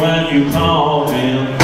when you call him